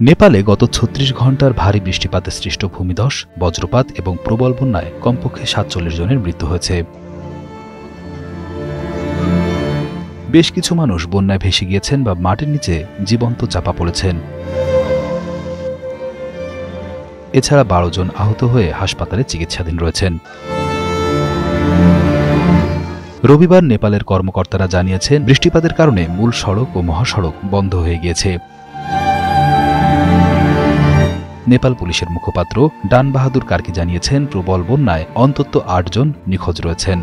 নেপালে গত ছত্রিশ ঘণ্টার ভারী বৃষ্টিপাতে সৃষ্ট ভূমিধস, বজ্রপাত এবং প্রবল বন্যায় কমপক্ষে সাতচল্লিশ জনের মৃত্যু হয়েছে। বেশ কিছু মানুষ বন্যায় ভেসে গিয়েছেন বা মাটির নিচে জীবন্ত চাপা পড়েছেন। এছাড়া বারো জন আহত হয়ে হাসপাতালে চিকিৎসাধীন রয়েছেন। রবিবার নেপালের কর্মকর্তারা জানিয়েছেন, বৃষ্টিপাতের কারণে মূল সড়ক ও মহাসড়ক বন্ধ হয়ে গিয়েছে। নেপাল পুলিশের মুখপাত্র ডান বাহাদুর কার্কি জানিয়েছেন, প্রবল বন্যায় অন্তত আটজন নিখোঁজ রয়েছেন।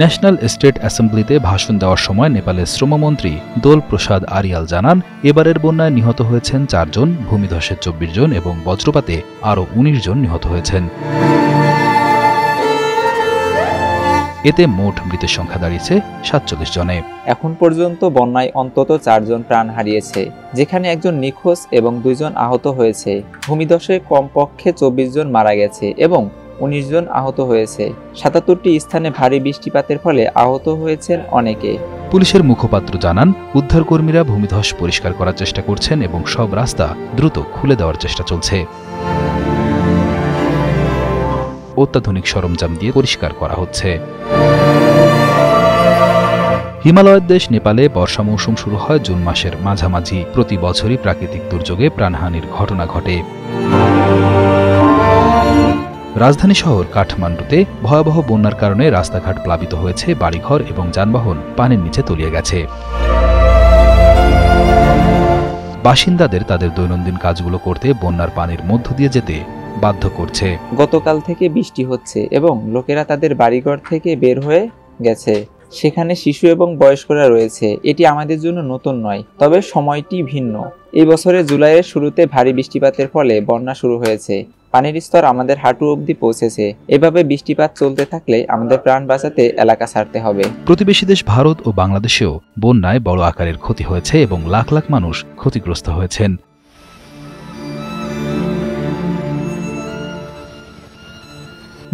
ন্যাশনাল স্টেট অ্যাসেম্বলিতে ভাষণ দেওয়ার সময় নেপালের শ্রমমন্ত্রী দোল প্রসাদ আরিয়াল জানান, এবারের বন্যায় নিহত হয়েছেন চারজন, ভূমিধসে চব্বিশ জন এবং বজ্রপাতে আরও উনিশ জন নিহত হয়েছেন। এতে মোট মৃতের সংখ্যা দাঁড়িয়েছে সাতচল্লিশ জনে। এখন পর্যন্ত বন্যায় অন্তত চারজন প্রাণ হারিয়েছে যেখানে একজন নিখোঁজ এবং দুইজন আহত হয়েছে। ভূমিধসে কমপক্ষে চব্বিশ জন মারা গেছে এবং উনিশ জন আহত হয়েছে। সাতাত্তরটি স্থানে ভারী বৃষ্টিপাতের ফলে আহত হয়েছেন অনেকে। পুলিশের মুখপাত্র জানান উদ্ধারকর্মীরা ভূমিধস পরিষ্কার করার চেষ্টা করছেন এবং সব রাস্তা দ্রুত খুলে দেওয়ার চেষ্টা চলছে। অত্যাধুনিক সরঞ্জাম দিয়ে পরিষ্কার করা হচ্ছে। হিমালয়ের দেশ নেপালে বর্ষা মৌসুম শুরু হয় জুন মাসের মাঝামাঝি। প্রতি বছরই প্রাকৃতিক দুর্যোগে প্রাণহানির ঘটনা ঘটে। রাজধানী শহর কাঠমান্ডুতে ভয়াবহ বন্যার কারণে রাস্তাঘাট প্লাবিত হয়েছে, বাড়িঘর এবং যানবাহন পানির নিচে তলিয়ে গেছে। বাসিন্দাদের তাদের দৈনন্দিন কাজগুলো করতে বন্যার পানির মধ্য দিয়ে যেতে বাধ্য করছে। গতকাল থেকে বৃষ্টি হচ্ছে এবং লোকেরা তাদের বাড়িঘর থেকে বের হয়ে গেছে। সেখানে শিশু এবং বয়স্করা রয়েছে। এটি আমাদের জন্য নতুন নয় তবে সময়টি ভিন্ন। এই বছরের জুলাইয়ের শুরুতে ভারী বৃষ্টিপাতের ফলে বন্যা শুরু হয়েছে। পানির স্তর আমাদের হাঁটু অবধি পৌঁছেছে। এভাবে বৃষ্টিপাত চলতে থাকলে আমাদের প্রাণ বাঁচাতে এলাকা ছাড়তে হবে। প্রতিবেশী দেশ ভারত ও বাংলাদেশেও বন্যায় বড় আকারের ক্ষতি হয়েছে এবং লাখ লাখ মানুষ ক্ষতিগ্রস্ত হয়েছেন।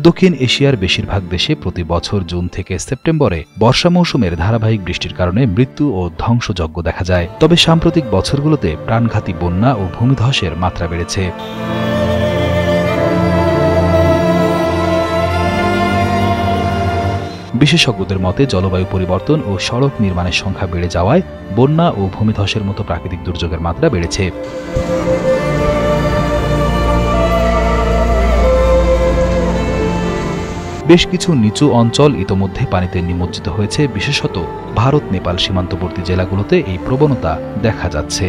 দক্ষিণ এশিয়ার বেশিরভাগ দেশে প্রতি বছর জুন থেকে সেপ্টেম্বরে বর্ষা মৌসুমের ধারাবাহিক বৃষ্টির কারণে মৃত্যু ও ধ্বংসযজ্ঞ দেখা যায়। তবে সাম্প্রতিক বছরগুলোতে প্রাণঘাতী বন্যা ও ভূমিধসের মাত্রা বেড়েছে। বিশেষজ্ঞদের মতে, জলবায়ু পরিবর্তন ও সড়ক নির্মাণের সংখ্যা বেড়ে যাওয়ায় বন্যা ও ভূমিধসের মতো প্রাকৃতিক দুর্যোগের মাত্রা বেড়েছে। বেশ কিছু নিচু অঞ্চল ইতোমধ্যে পানিতে নিমজ্জিত হয়েছে, বিশেষত ভারত, নেপাল সীমান্তবর্তী জেলাগুলোতে এই প্রবণতা দেখা যাচ্ছে।